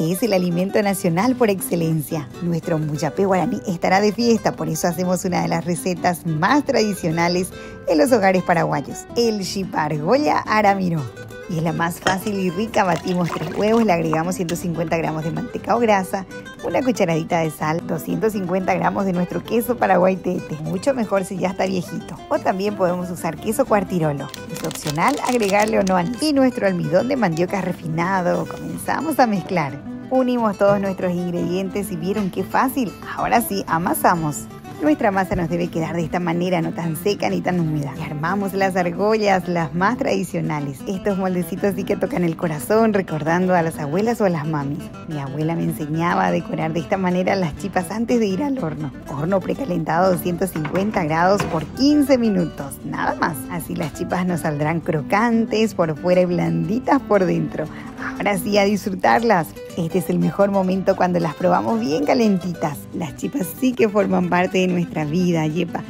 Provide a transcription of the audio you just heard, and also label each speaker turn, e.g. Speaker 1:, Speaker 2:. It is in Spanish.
Speaker 1: es el alimento nacional por excelencia. Nuestro muyapé guaraní estará de fiesta, por eso hacemos una de las recetas más tradicionales en los hogares paraguayos, el chipargoya aramiro y es la más fácil y rica. Batimos tres huevos, le agregamos 150 gramos de manteca o grasa, una cucharadita de sal, 250 gramos de nuestro queso paraguay tete, mucho mejor si ya está viejito. O también podemos usar queso cuartirolo. Opcional agregarle o no anís. Y nuestro almidón de mandioca refinado. Comenzamos a mezclar. Unimos todos nuestros ingredientes y vieron qué fácil. Ahora sí, amasamos. Nuestra masa nos debe quedar de esta manera, no tan seca ni tan húmeda. Y armamos las argollas, las más tradicionales. Estos moldecitos sí que tocan el corazón, recordando a las abuelas o a las mamis. Mi abuela me enseñaba a decorar de esta manera las chipas antes de ir al horno. Horno precalentado a 250 grados por 15 minutos, nada más. Así las chipas nos saldrán crocantes por fuera y blanditas por dentro. Ahora sí, a disfrutarlas. Este es el mejor momento cuando las probamos bien calentitas. Las chipas sí que forman parte de nuestra vida, yepa.